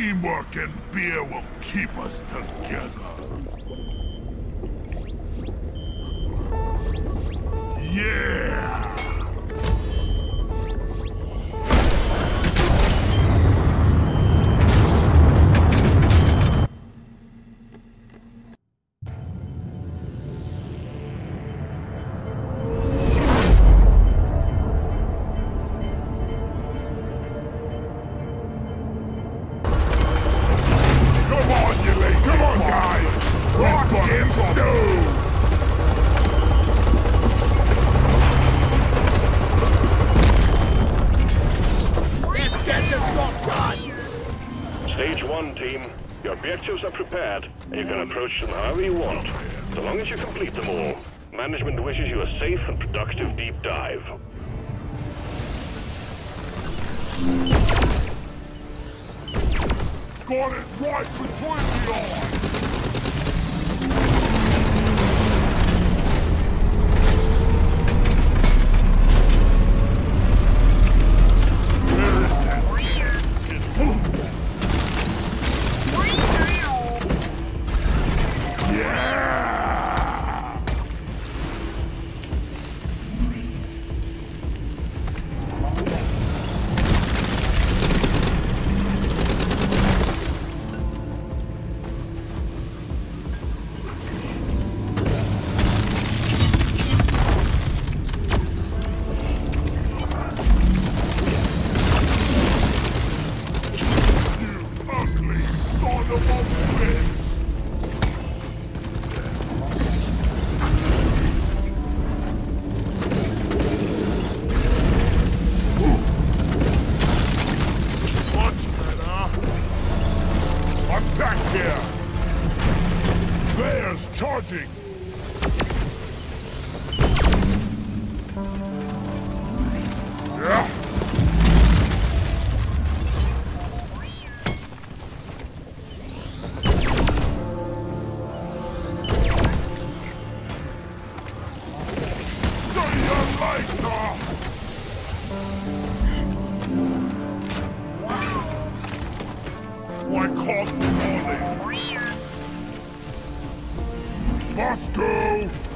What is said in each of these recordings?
Teamwork and beer will keep us together. What is right between the eyes! Moscow!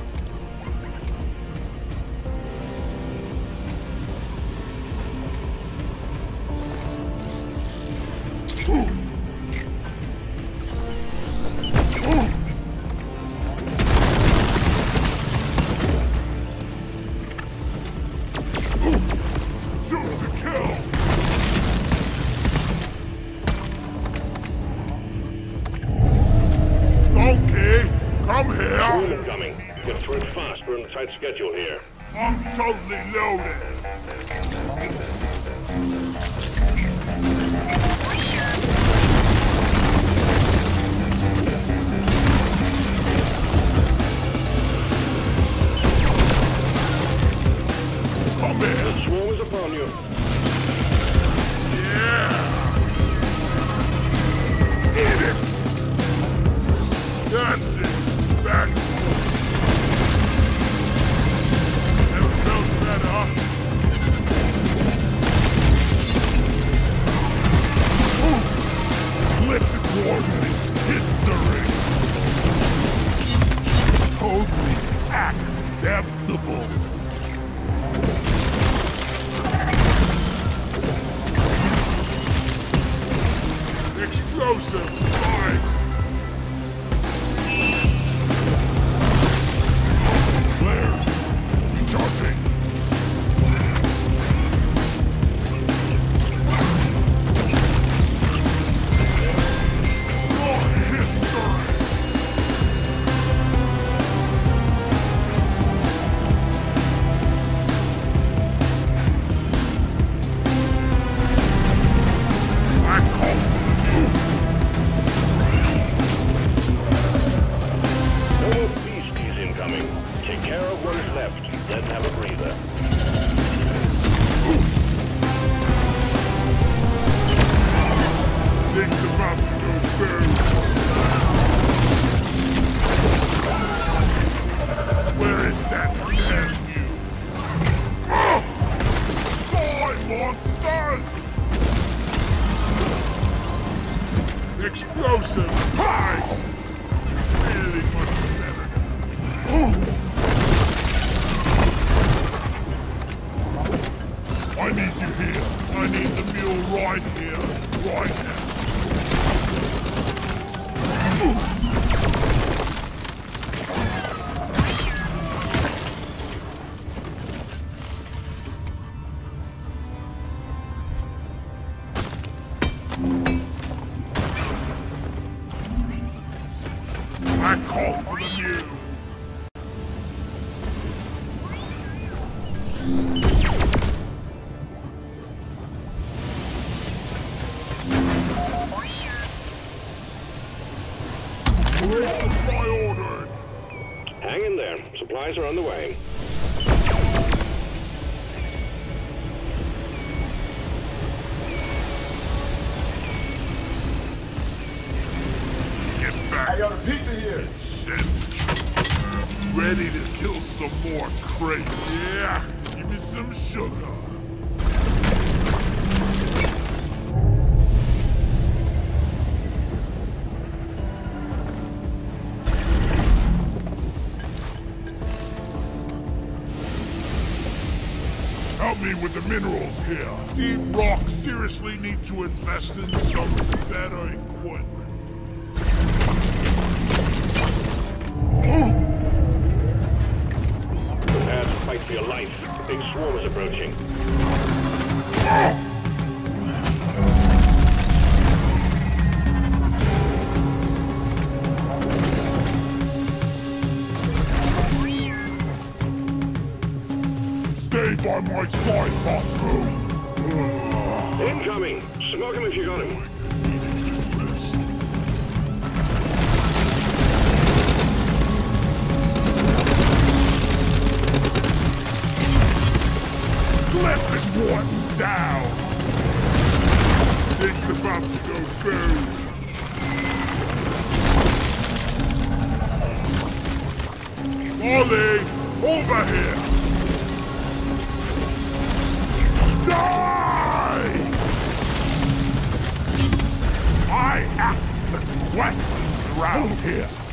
Supplies are on the way. The minerals here. Deep Rock seriously need to invest in some better It one down! It's about to go boom! Molly! Over here! Die! I ask the questions around here.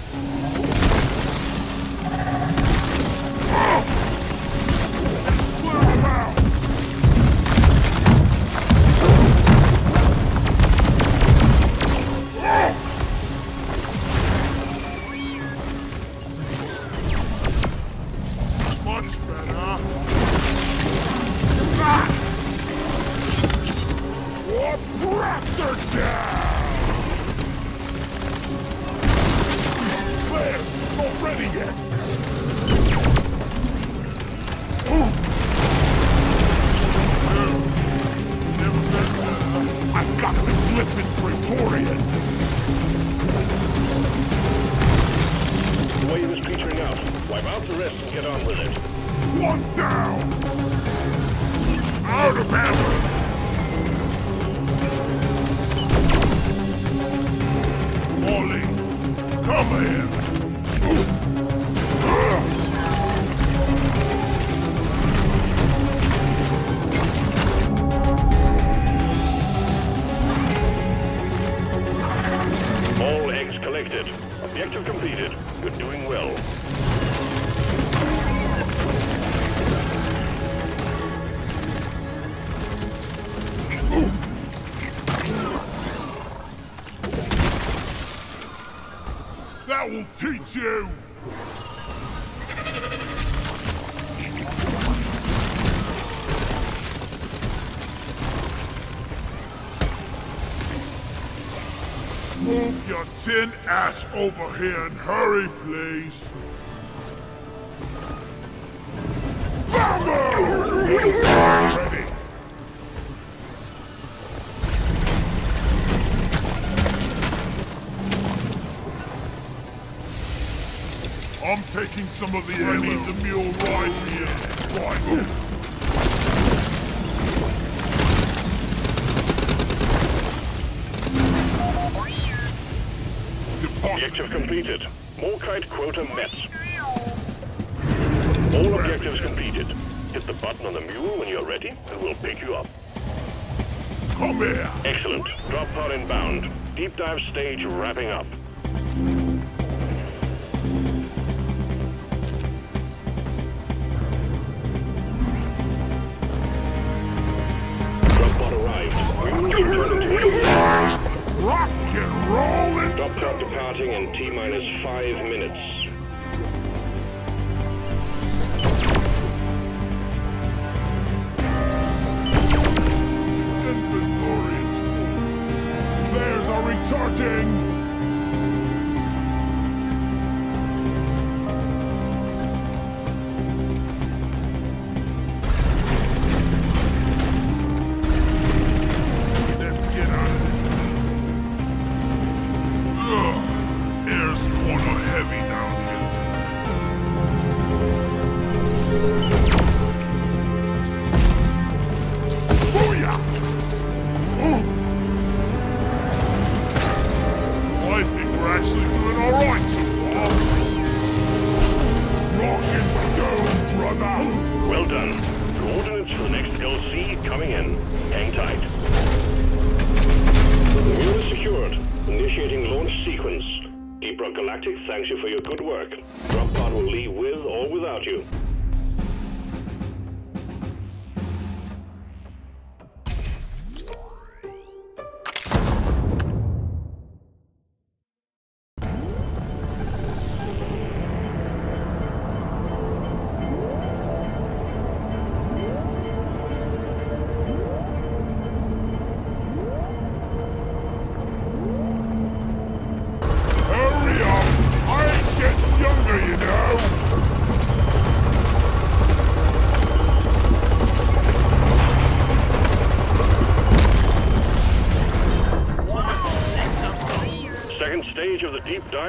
You! Move your tin ass over here and hurry, please! some of the ammo. I need the mule right here. Right. Objective completed. Morkite quota met. All objectives completed. Hit the button on the mule when you're ready, and we'll pick you up. Come here! Excellent. Drop pod inbound. Deep dive stage wrapping up.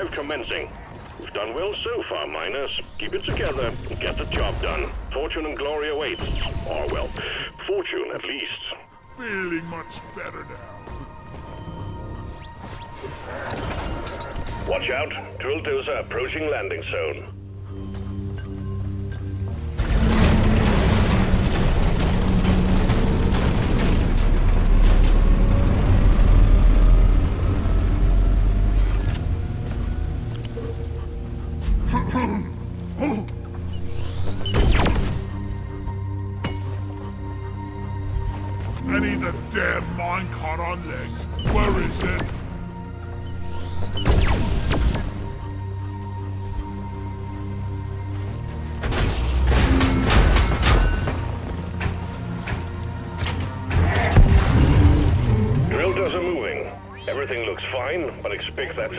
drive commencing. We've done well so far, miners. Keep it together and get the job done. Fortune and glory awaits. Or, well, fortune at least. Feeling much better now. Watch out. Drill dozer approaching landing zone.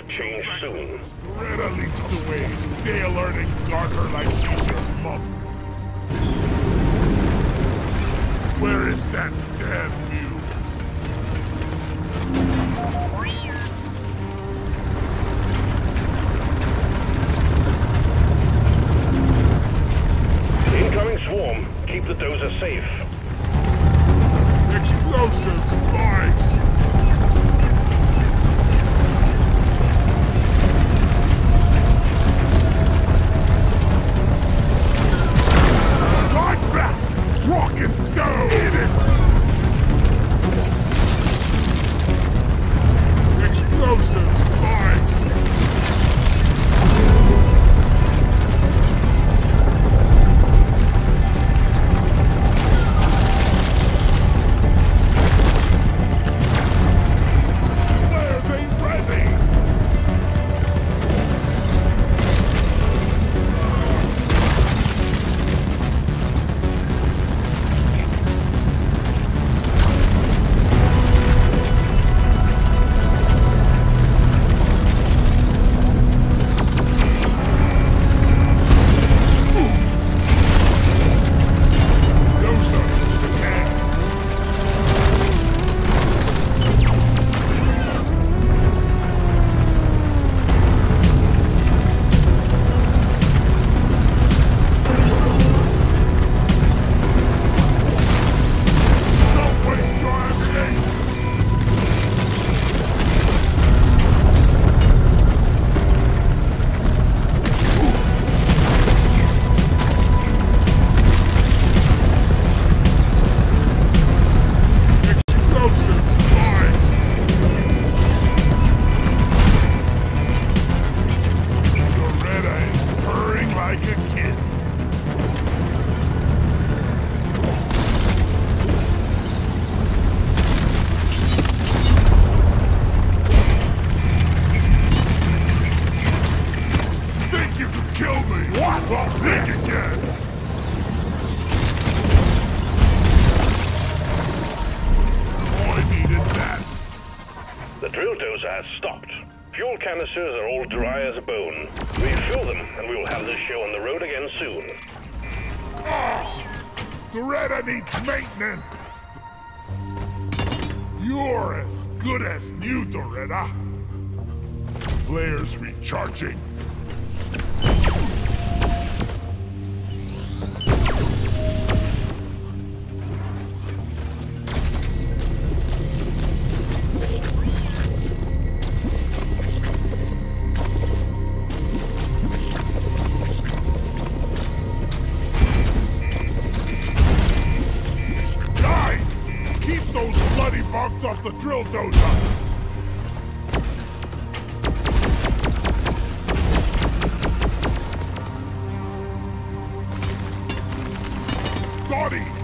change soon. those! Body!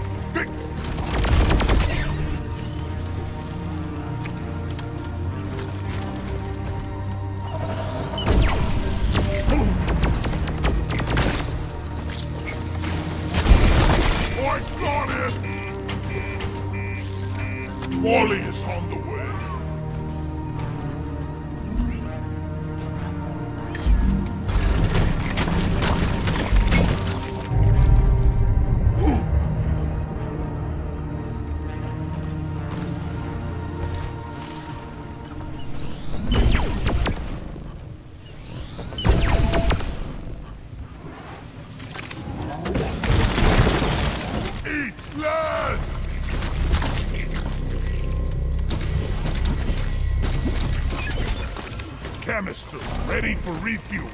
for refueling.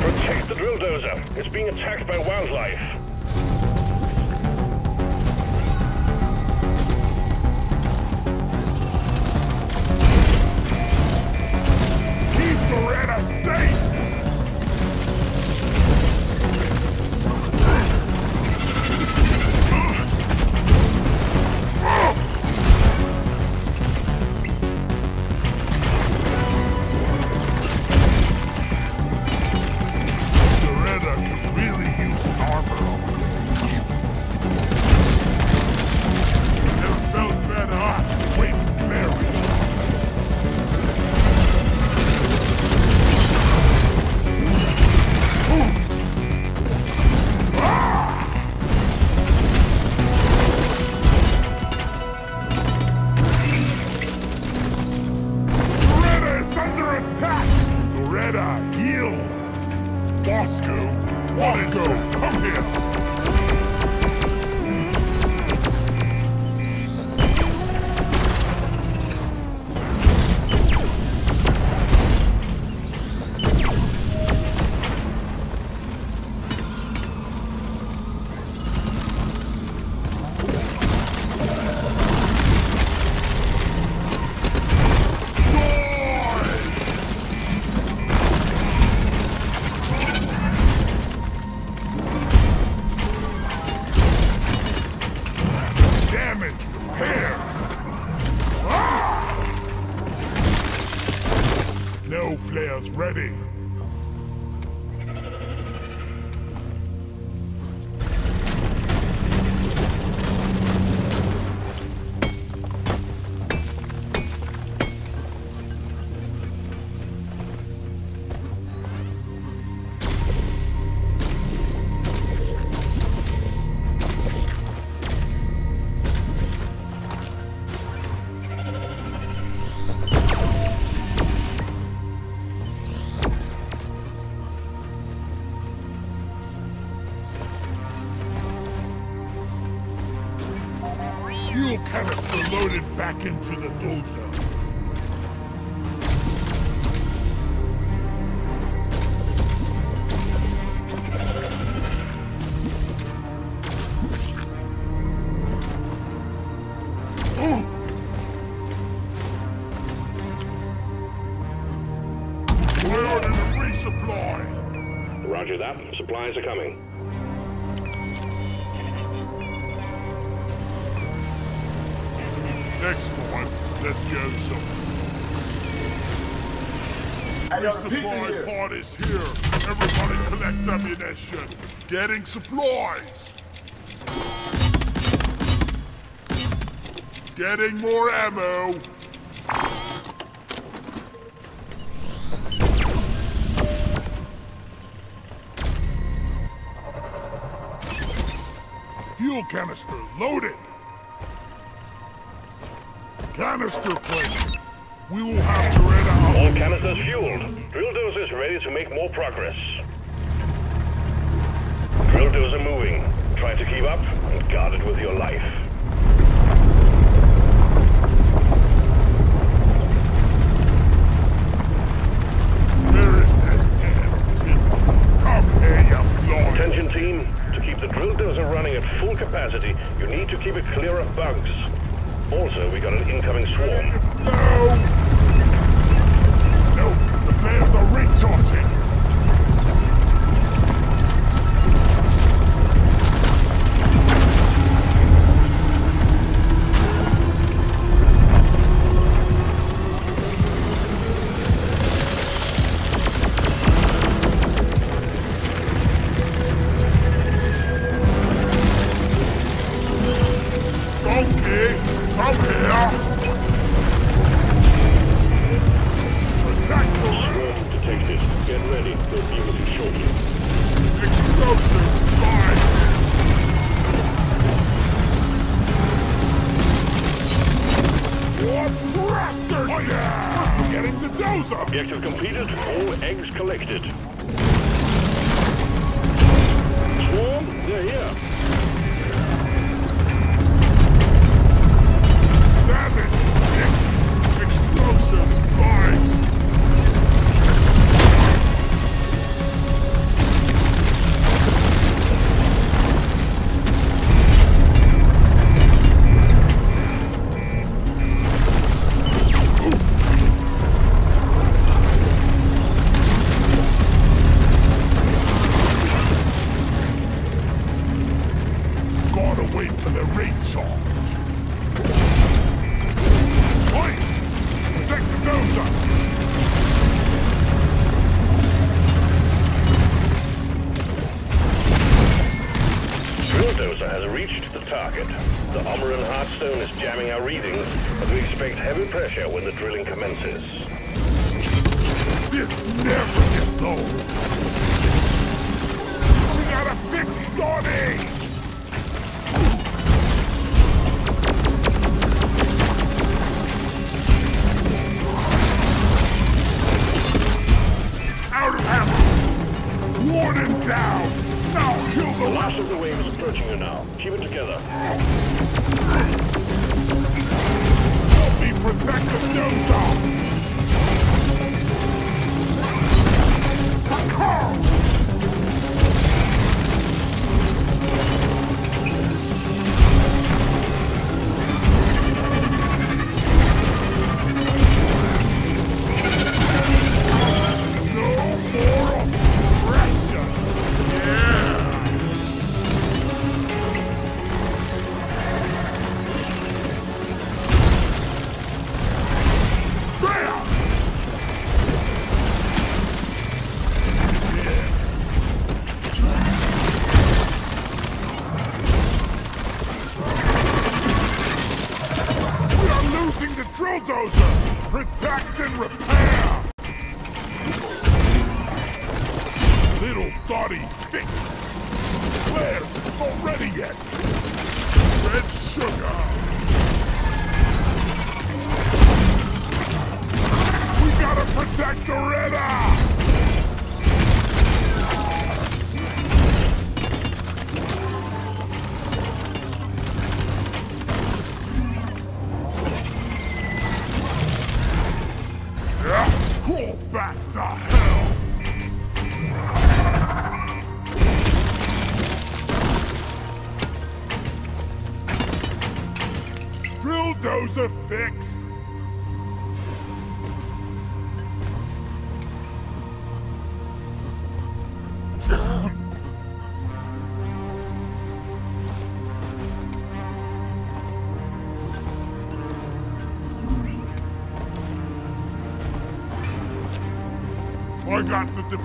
Protect the drill dozer. It's being attacked by wildlife. into the dozer. mission! Getting supplies! Getting more ammo! Fuel canister loaded! Canister plate! We will have to red out! All canisters fueled. Drill is ready to make more progress. Bulldozers are moving. Try to keep up and guard it with your life.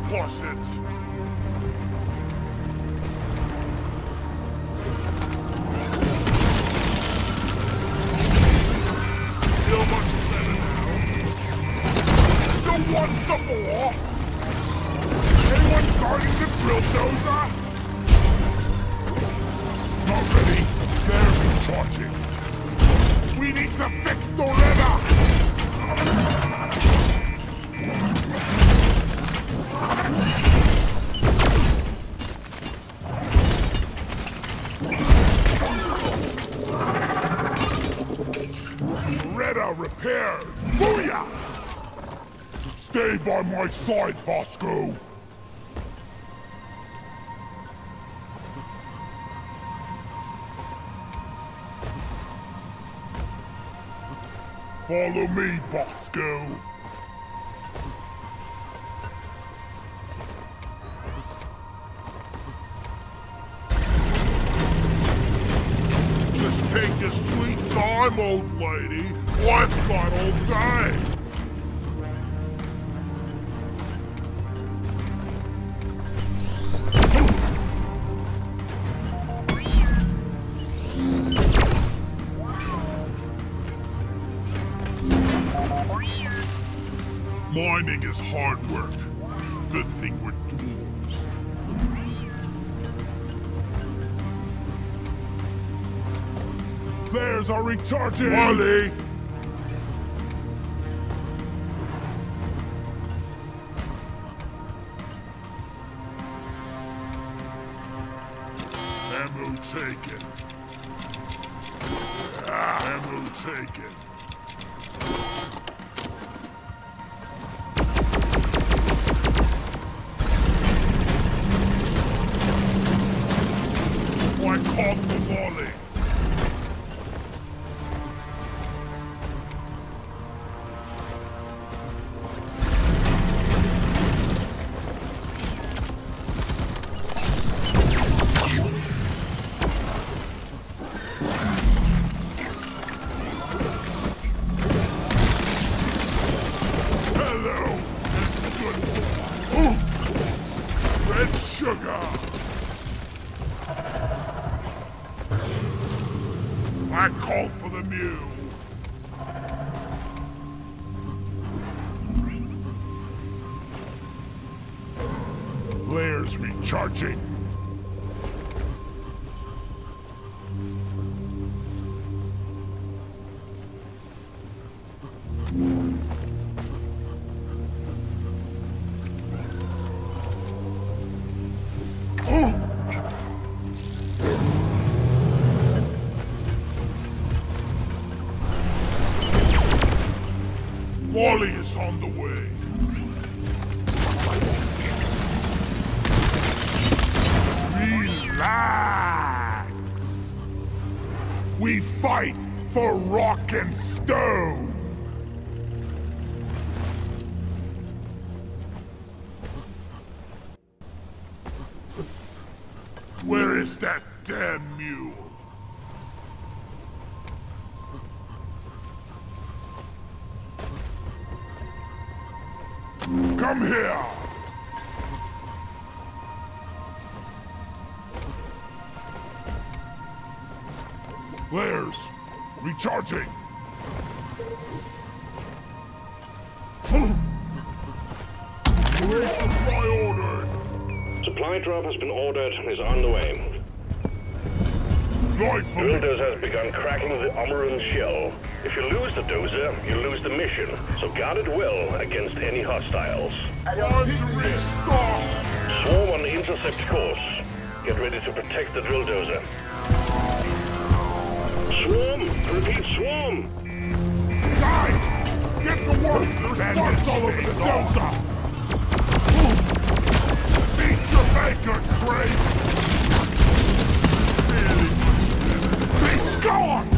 corsets. Feel much better now. Still want some more? Anyone guarding the dozer? Not ready. There's the charging. We need to fix the lever! Reda repaired! Booyah! Stay by my side, Bosco! Follow me, Bosco! Time, old lady. I've got all day. Are! Wally! Ammo taken. Ah, ammo taken. We fight for rock and stone. Where is that damn mule? Come here! Flares, recharging! Supply ordered! Supply drop has been ordered and is on the way. Right for me! Builders has begun cracking the Ommoran shell. If you lose the dozer, you lose the mission. So guard it well against any hostiles. Time to restock! Swarm on the intercept course. Get ready to protect the drill dozer. Swarm! Repeat, swarm! Guys! Get to work! There's all over the dozer! Beat your banker, Craig! Be gone!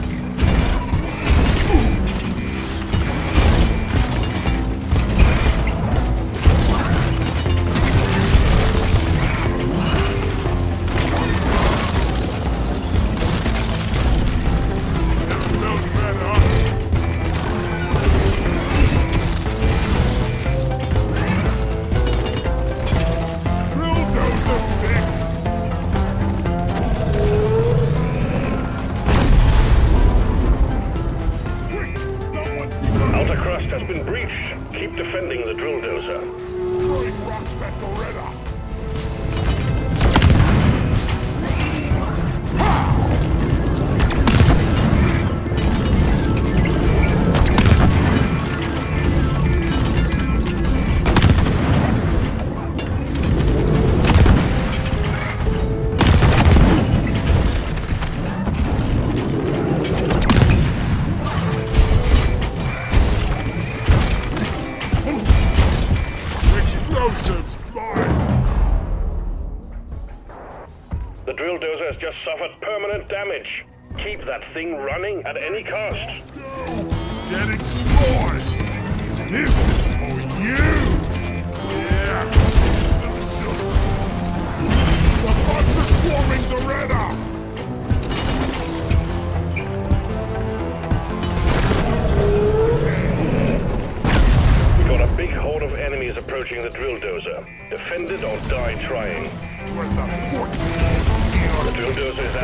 Thing running at any cost.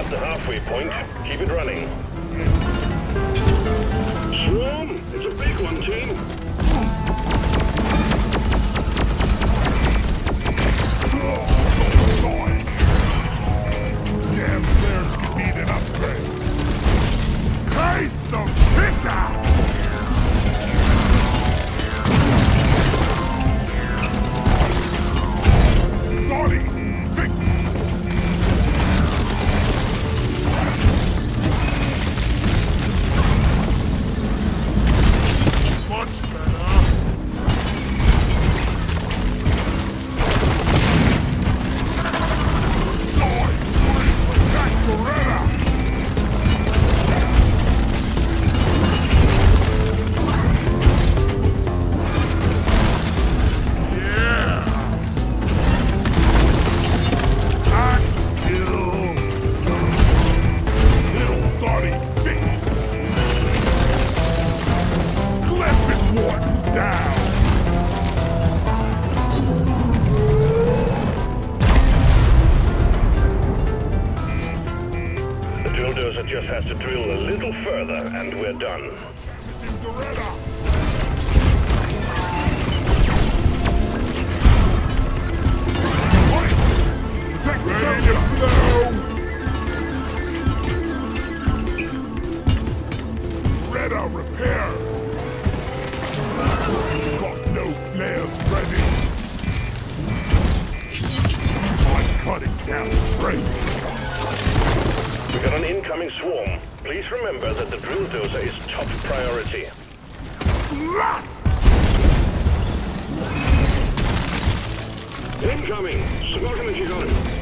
At the halfway point. Keep it running. Swarm! It's a big one, team. Beretta, repair! Got no flares ready! I'm cutting down range! We got an incoming swarm. Please remember that the drill dozer is top priority. Lot! Incoming! Skąd ci gone?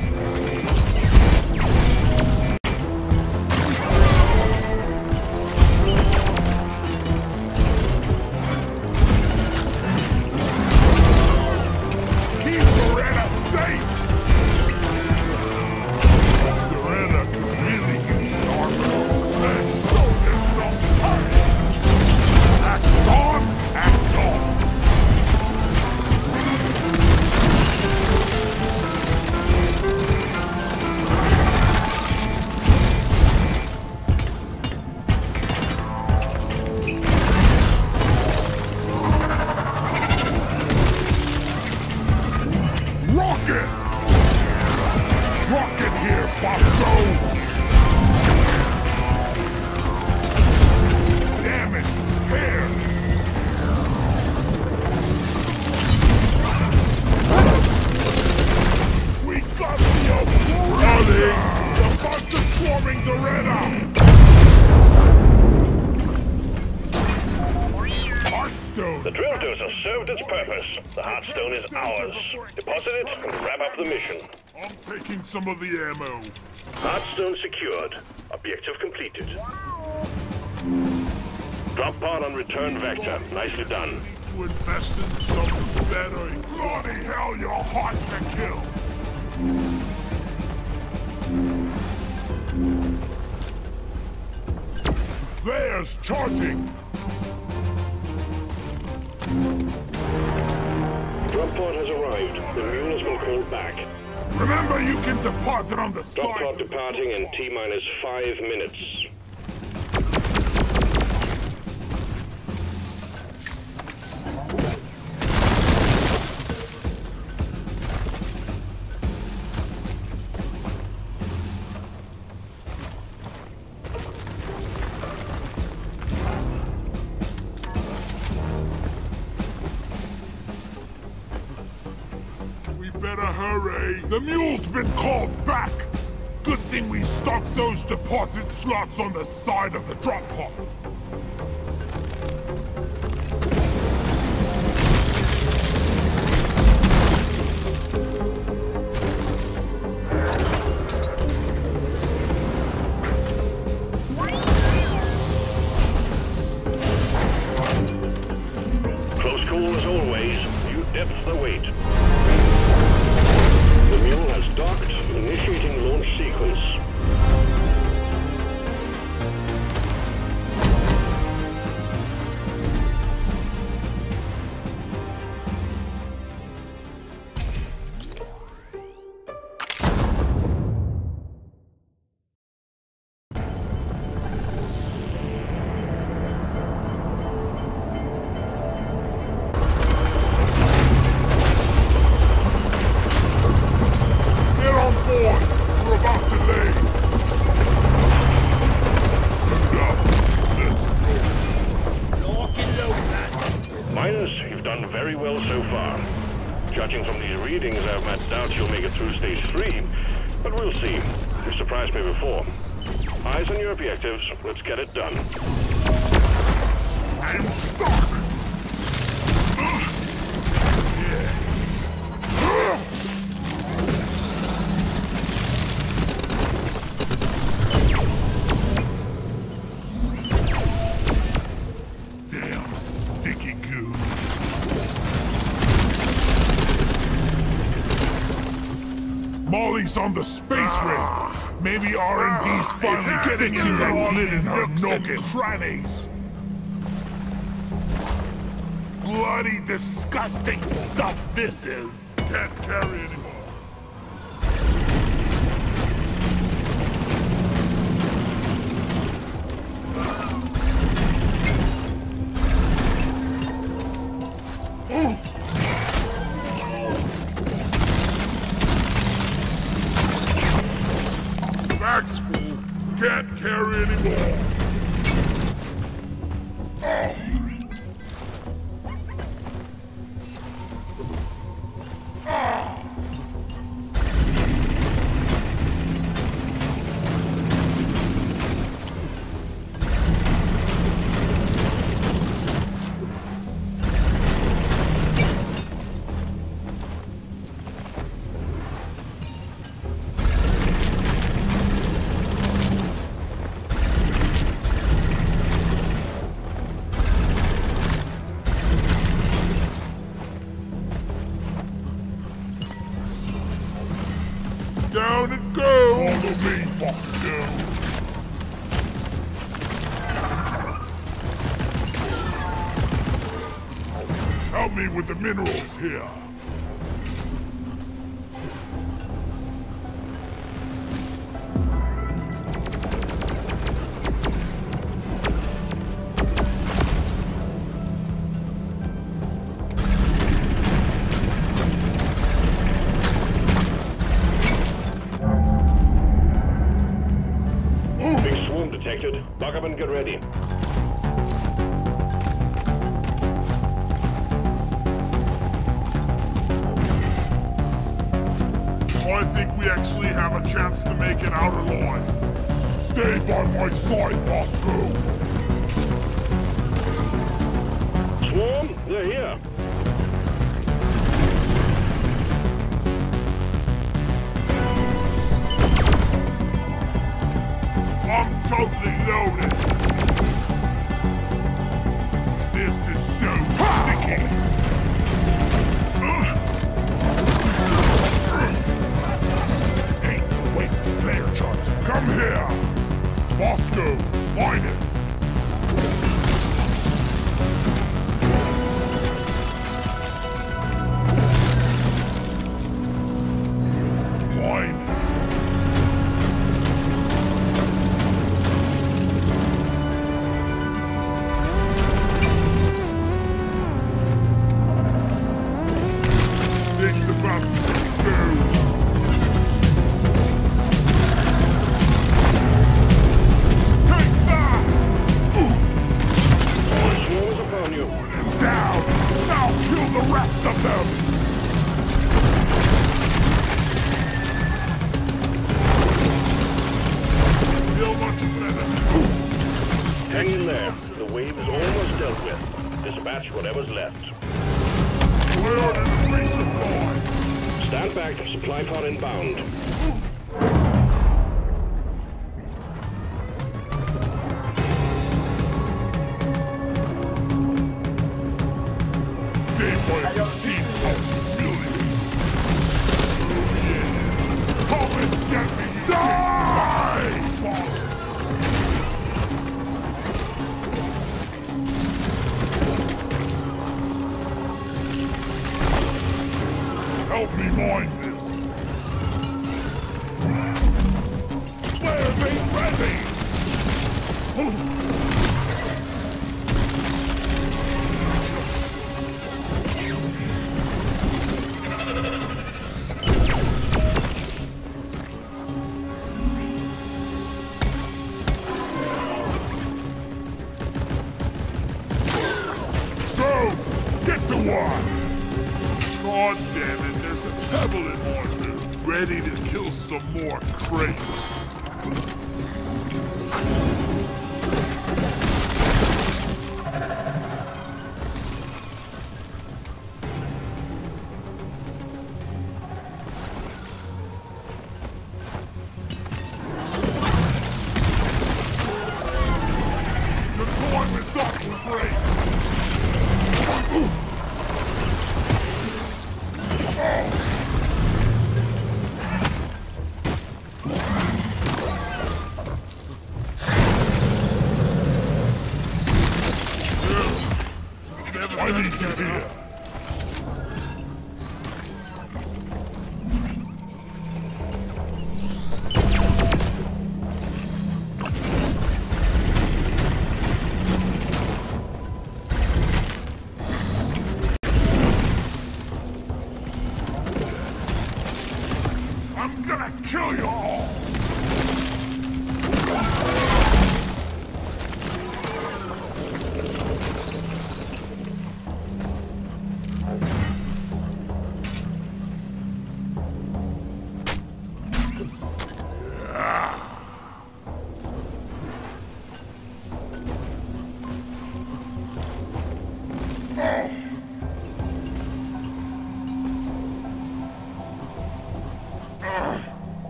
The drill dozer served its purpose. The Heartstone is ours. Deposit it and wrap up the mission. I'm taking some of the ammo. Heartstone secured. Objective completed. Drop pod on return vector. Nicely done. To invest in something better. Bloody hell, you're hot to kill. There's charging. Drop pod has arrived. The mule has been called back. Remember, you can deposit on the Drop pod departing in T minus five minutes. Lots on the side of the drop pod. The mule has docked, initiating launch sequence. Molly's on the space ring. Maybe R&D's finally getting into the hidden nooks and crannies. Bloody disgusting stuff this is. Can't carry anymore. Minerals here. Big swarm detected. Buck up and get ready. Actually have a chance to make it out alive. Stay by my side, Bosco! Swarm, they're here. I'm totally loaded. This is so sticky. Bosco, mine it. Hang in there. The wave is almost dealt with. Dispatch whatever's left. Where is resupply? Stand back. Supply pod inbound.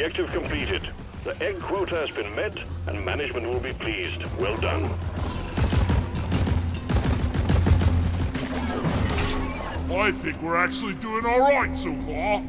Objective completed. The egg quota has been met, and management will be pleased. Well done. I think we're actually doing alright so far.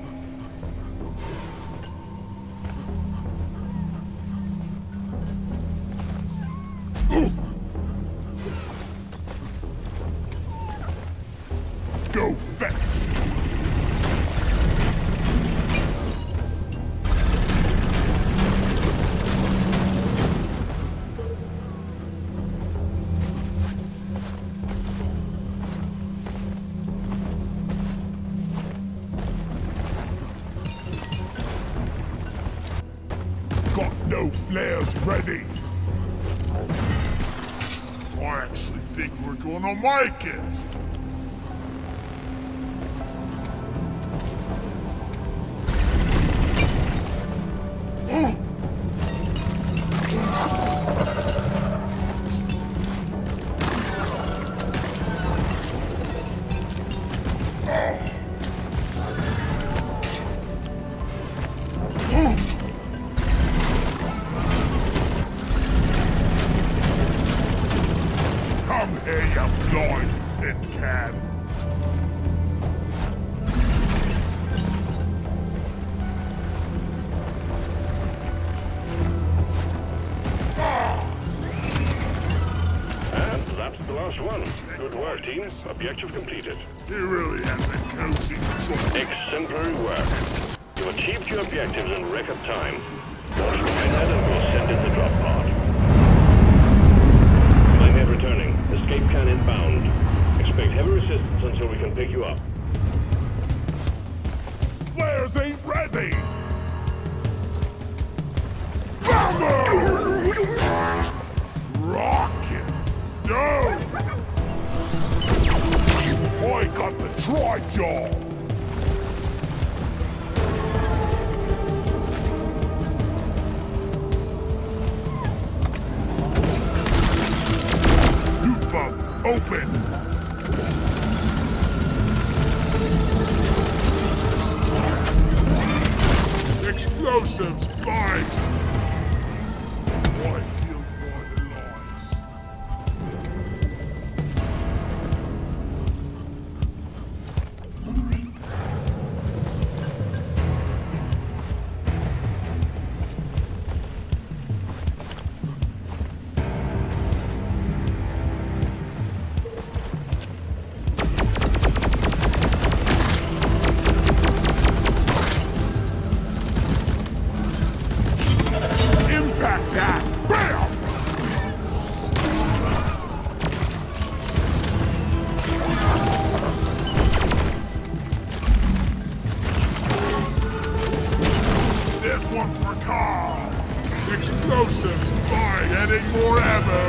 We're Exemplary work. You achieved your objectives in record time. Launch payload and we'll send in the drop pod. Minehead returning. Escape can inbound. Expect heavy resistance until we can pick you up. Flares ain't ready! Bumbo! Rocket stone! I got the tri-jaw! Open! Explosives, guys! One for Carl. Explosives by getting more ammo.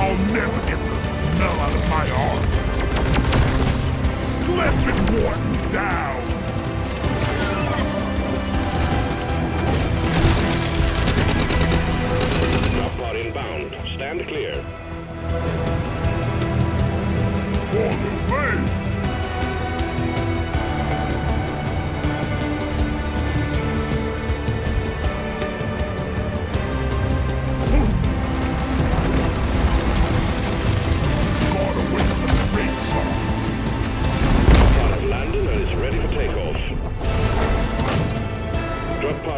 I'll never get the smell out of my arm. Cliff Wharton down. Drop pod inbound. Stand clear.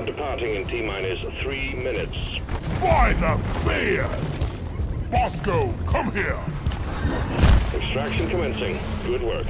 Departing in T-minus three minutes. By the beard! Bosco, come here! Extraction commencing. Good work.